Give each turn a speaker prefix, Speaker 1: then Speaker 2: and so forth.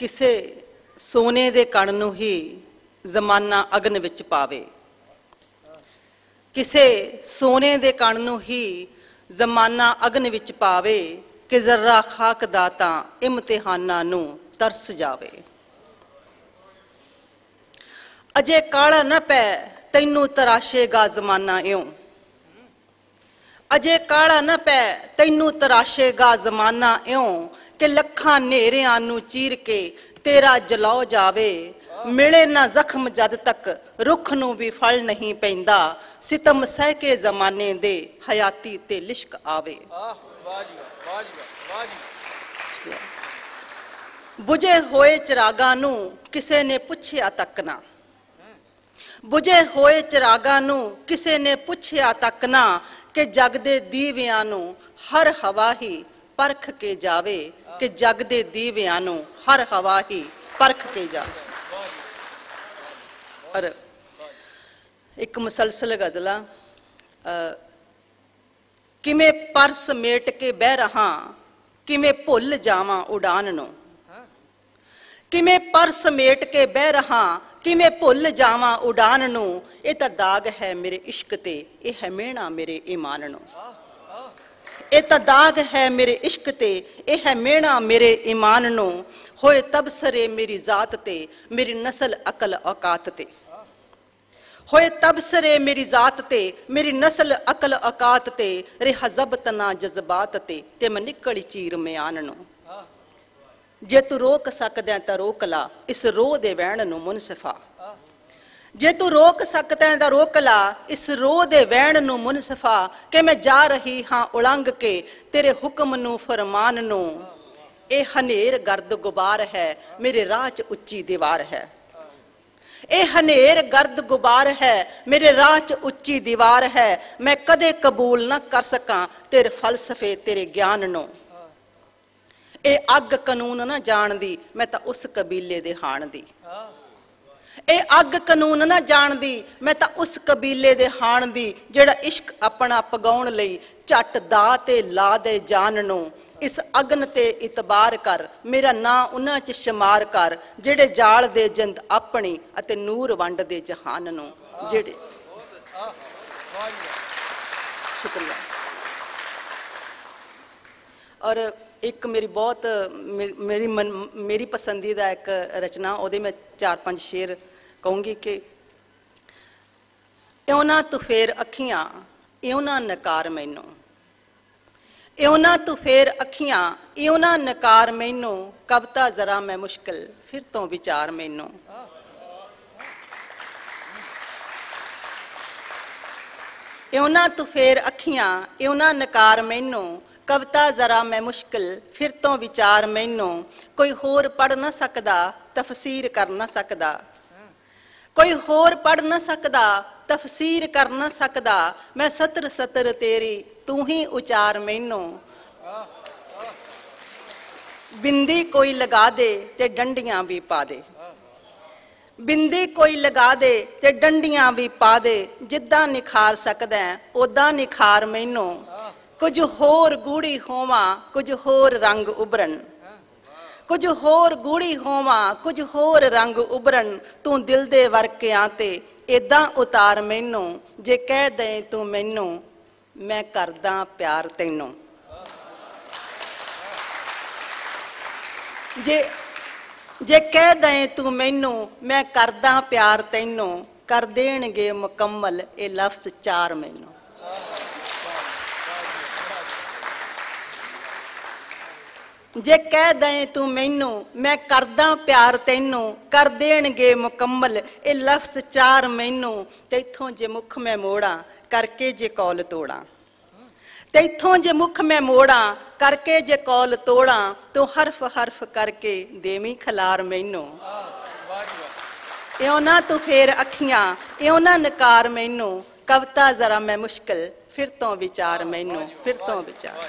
Speaker 1: ਕਿਸੇ ਸੋਨੇ ਦੇ ਕਣ ਨੂੰ ਹੀ ਜ਼ਮਾਨਾ ਅਗਨ ਵਿੱਚ ਪਾਵੇ। ਕਿਸੇ ਸੋਨੇ ਦੇ ਕਣ ਨੂੰ ਹੀ ਜ਼ਮਾਨਾ ਅਗਨ ਵਿੱਚ ਪਾਵੇ ਕਿ ਜ਼ਰਾ ਖਾਕ ਦਾ ਤਾਂ ਇਮਤਿਹਾਨਾਂ ਨੂੰ ਤਰਸ ਜਾਵੇ। ਅਜੇ ਕਾਲਾ ਨਾ ਪੈ, ਤੈਨੂੰ ਤਰਾਸ਼ੇਗਾ ਜ਼ਮਾਨਾ ਇਉਂ। ਅਜੇ ਕਾਲਾ ਨਾ ਪੈ ਤੈਨੂੰ ਤਰਾਸ਼ੇਗਾ ਜ਼ਮਾਨਾ ਇਉਂ ਕਿ ਲੱਖਾਂ ਨੇਰਿਆਂ ਨੂੰ ਚੀਰ ਕੇ ਤੇਰਾ ਜਲਾਉ ਜਾਵੇ। ਮਿਲੇ ਨਾ ਜ਼ਖਮ ਜਦ ਤੱਕ ਰੁੱਖ ਨੂੰ ਵੀ ਫਲ ਨਹੀਂ ਪੈਂਦਾ। ਸਿਤਮ ਸਹਿ ਕੇ ਜ਼ਮਾਨੇ ਦੇ ਹਯਾਤੀ ਤੇ ਲਿਸ਼ਕ ਆਵੇ।
Speaker 2: ਆਹ ਵਾਹ ਜੀ ਵਾਹ, ਜੀ ਵਾਹ, ਜੀ
Speaker 1: ਬੁਝੇ ਹੋਏ ਚਿਰਾਗਾਂ ਨੂੰ ਕਿਸੇ ਨੇ ਪੁੱਛਿਆ ਤੱਕ ਨਾ। ਬੁਝੇ ਹੋਏ ਚਿਰਾਗਾਂ ਨੂੰ ਕਿਸੇ ਨੇ ਪੁੱਛਿਆ ਤੱਕ ਨਾ ਕਿ ਜਗ ਦੇ ਦੀਵਿਆਂ ਨੂੰ ਹਰ ਹਵਾ ਹੀ ਪਰਖ ਕੇ ਜਾਵੇ ਕਿ ਜਗ ਦੇ ਦੀਵਿਆਂ ਨੂੰ ਹਰ ਹਵਾ ਹੀ ਪਰਖ ਕੇ ਜਾਵੇ। ਔਰ ਇੱਕ ਮੁਸਲਸਲ ਗਜ਼ਲਾ ਅ, ਕਿਵੇਂ ਪਰਸ ਮੇਟ ਕੇ ਬਹਿ ਰਹਾ ਕਿਵੇਂ ਭੁੱਲ ਜਾਵਾਂ ਉਡਾਨ ਨੂੰ। ਕਿਵੇਂ ਪਰਸ ਮੇਟ ਕੇ ਬਹਿ ਰਹਾ ਕਿਵੇਂ ਭੁੱਲ ਜਾਵਾਂ ਉਡਾਨ ਨੂੰ? ਇਹ ਤਾਂ ਦਾਗ ਹੈ ਮੇਰੇ ਇਸ਼ਕ ਤੇ, ਇਹ ਹੈ ਮਿਹਣਾ ਮੇਰੇ ਈਮਾਨ ਨੂੰ। ਇਹ ਤਾਂ ਦਾਗ ਹੈ ਮੇਰੇ ਇਸ਼ਕ ਤੇ, ਇਹ ਹੈ ਮਿਹਣਾ ਮੇਰੇ ਈਮਾਨ ਨੂੰ। ਹੋਏ ਤਬਸਰੇ ਮੇਰੀ ਜ਼ਾਤ ਤੇ, ਮੇਰੀ ਨਸਲ ਅਕਲ ਔਕਾਤ ਤੇ। ਹੋਏ ਤਬਸਰੇ ਮੇਰੀ ਜ਼ਾਤ ਤੇ, ਮੇਰੀ ਨਸਲ ਅਕਲ ਔਕਾਤ ਤੇ, ਰਿਹਾ ਜ਼ਬਤਨਾ ਜਜ਼ਬਾਤ ਤੇ ਤੇ ਮੈਂ ਨਿਕਲੀ ਚੀਰ ਮਿਆਨ ਨੂੰ। ਜੇ ਤੂੰ ਰੋਕ ਸਕਦਾ ਤਾਂ ਰੋਕ ਲਾ, ਇਸ ਰੋਹ ਦੇ ਵਹਿਣ ਨੂੰ ਮੁਨਸਫਾ। ਜੇ ਤੂੰ ਰੋਕ ਸਕਦਾ ਤਾਂ ਰੋਕ ਲਾ, ਇਸ ਰੋਹ ਦੇ ਵਹਿਣ ਨੂੰ ਮੁਨਸਫਾ। ਕਿ ਮੈਂ ਜਾ ਰਹੀ ਹਾਂ ਉਲੰਘ ਕੇ, ਤੇਰੇ ਹੁਕਮ ਨੂੰ ਫਰਮਾਨ ਨੂੰ। ਇਹ ਹਨੇਰ ਗਰਦ ਗੁਬਾਰ ਹੈ, ਮੇਰੇ ਰਾਹ 'ਚ ਉੱਚੀ ਦੀਵਾਰ ਹੈ। ਇਹ ਹਨੇਰ ਗਰਦ ਗੁਬਾਰ ਹੈ, ਮੇਰੇ ਰਾਹ 'ਚ ਉੱਚੀ ਦੀਵਾਰ ਹੈ। ਮੈਂ ਕਦੇ ਕਬੂਲ ਨਾ ਕਰ ਸਕਾਂ, ਤੇਰੇ ਫਲਸਫੇ, ਤੇਰੇ ਗਿਆਨ ਨੂੰ। ਇਹ ਅੱਗ ਕਾਨੂੰਨ ਨਾ ਜਾਣਦੀ ਮੈਂ ਤਾਂ ਉਸ ਕਬੀਲੇ ਦੇ ਹਾਣ ਦੀ ਇਹ ਅੱਗ ਕਾਨੂੰਨ ਨਾ ਜਾਣਦੀ ਮੈਂ ਤਾਂ ਉਸ ਕਬੀਲੇ ਦੇ ਹਾਣ ਦੀ ਜਿਹੜਾ ਇਸ਼ਕ ਆਪਣਾ ਪਗਾਉਣ ਲਈ ਝੱਟ ਦਾ ਤੇ ਲਾ ਦੇ ਜਾਨ ਨੂੰ। ਇਸ ਅਗਨ ਤੇ ਇਤਬਾਰ ਕਰ ਮੇਰਾ ਨਾਂ ਉਹਨਾਂ 'ਚ ਸ਼ਮਾਰ ਕਰ ਜਿਹੜੇ ਜਾਲ ਦੇ ਜਿੰਦ ਆਪਣੀ ਅਤੇ ਨੂਰ ਵੰਡ ਦੇ ਜਹਾਨ ਨੂੰ। ਜਿਹੜੇ। ਸ਼ੁਕਰੀਆ। ਔਰ ਇੱਕ ਮੇਰੀ ਬਹੁਤ ਮੇ- ਮੇਰੀ ਮਨ- ਮੇਰੀ ਪਸੰਦੀਦਾ ਇੱਕ ਰਚਨਾ, ਉਹਦੇ ਮੈਂ ਚਾਰ ਪੰਜ ਸ਼ੇਰ ਕਹੂੰਗੀ ਕਿ ਇਉਂ ਨਾ ਤੂੰ ਫੇਰ ਅੱਖੀਆਂ, ਇਉਂ ਨਾ ਨਕਾਰ ਮੈਨੂੰ। ਇਉਂ ਨਾ ਤੂੰ ਫੇਰ ਅੱਖੀਆਂ, ਇਉਂ ਨਾ ਨਕਾਰ ਮੈਨੂੰ। ਕਵਤਾ ਜ਼ਰਾ ਮੈਂ ਮੁਸ਼ਕਲ, ਫਿਰ ਤੋਂ ਵਿਚਾਰ ਮੈਨੂੰ। ਇਉਂ ਨਾ ਤੂੰ ਫੇਰ ਅੱਖੀਆਂ, ਇਉਂ ਨਾ ਨਕਾਰ ਮੈਨੂੰ। ਕਵਤਾ ਜ਼ਰਾ ਮੈਂ ਮੁਸ਼ਕਿਲ ਫਿਰ ਤੋਂ ਵਿਚਾਰ ਮੈਨੂੰ। ਕੋਈ ਹੋਰ ਪੜ ਨਾ ਸਕਦਾ ਤਫਸੀਰ ਕਰ ਨਾ ਸਕਦਾ। ਕੋਈ ਹੋਰ ਪੜ ਨਾ ਸਕਦਾ ਤਫਸੀਰ ਕਰ ਨਾ ਸਕਦਾ। ਮੈਂ ਸਤਰ ਸਤਰ ਤੇਰੀ ਤੂੰ ਹੀ ਉਚਾਰ ਮੈਨੂੰ। ਬਿੰਦੀ ਕੋਈ ਲਗਾ ਦੇ ਤੇ ਡੰਡੀਆਂ ਵੀ ਪਾ ਦੇ। ਬਿੰਦੀ ਕੋਈ ਲਗਾ ਦੇ ਤੇ ਡੰਡੀਆਂ ਵੀ ਪਾ ਦੇ। ਜਿੱਦਾਂ ਨਿਖਾਰ ਸਕਦਾ ਹੈ, ਉਦਾਂ ਨਿਖਾਰ ਮੈਨੂੰ। ਕੁਝ ਹੋਰ ਗੂੜੀ ਹੋਵਾਂ, ਕੁਝ ਹੋਰ ਰੰਗ ਉਭਰਨ। ਕੁਝ ਹੋਰ ਗੂੜੀ ਹੋਵਾਂ, ਕੁਝ ਹੋਰ ਰੰਗ ਉਭਰਨ। ਤੂੰ ਦਿਲ ਦੇ ਵਰਕਿਆਂ ਤੇ ਇਦਾਂ ਉਤਾਰ ਮੈਨੂੰ, ਜੇ ਕਹਿ ਦੇ ਤੂੰ ਮੈਨੂੰ, ਮੈਂ ਕਰਦਾ ਪਿਆਰ ਤੈਨੂੰ। ਜੇ ਜੇ ਕਹਿ ਦੇ ਤੂੰ ਮੈਨੂੰ, ਮੈਂ ਕਰਦਾ ਪਿਆਰ ਤੈਨੂੰ, ਕਰ ਦੇਣਗੇ ਮੁਕੰਮਲ ਇਹ ਲਫ਼ਜ਼ ਚਾਰ ਮੈਨੂੰ। ਜੇ ਕਹਿ ਦੇ ਤੂੰ ਮੈਨੂੰ, ਮੈਂ ਕਰਦਾ ਪਿਆਰ ਤੈਨੂੰ, ਕਰ ਦੇਣਗੇ ਮੁਕੰਮਲ, ਇਹ ਲਫ਼ਜ਼ ਚਾਰ ਮੈਨੂੰ, ਤੇ ਜੇ ਮੁਖ ਮੈਂ ਮੋੜਾਂ, ਕਰਕੇ ਜੇ ਕੌਲ ਤੋੜਾਂ। ਤੈਥੋਂ ਜੇ ਮੁਖ ਮੈਂ ਮੋੜਾਂ, ਕਰਕੇ ਜੇ ਕੌਲ ਤੋੜਾਂ, ਤੂੰ ਹਰਫ ਹਰਫ ਕਰਕੇ ਦੇਵੀਂ ਖਲਾਰ ਮੈਨੂੰ। ਇਉਂ ਨਾ ਤੂੰ ਫੇਰ ਅੱਖੀਆਂ, ਇਉਂ ਨਾ ਨਕਾਰ ਮੈਨੂੰ, ਕਵਤਾ ਜ਼ਰਾ ਮੈਂ ਮੁਸ਼ਕਲ, ਫਿਰ ਤੋਂ ਵਿਚਾਰ ਮੈਨੂੰ, ਫਿਰ ਤੋਂ ਵਿਚਾਰ।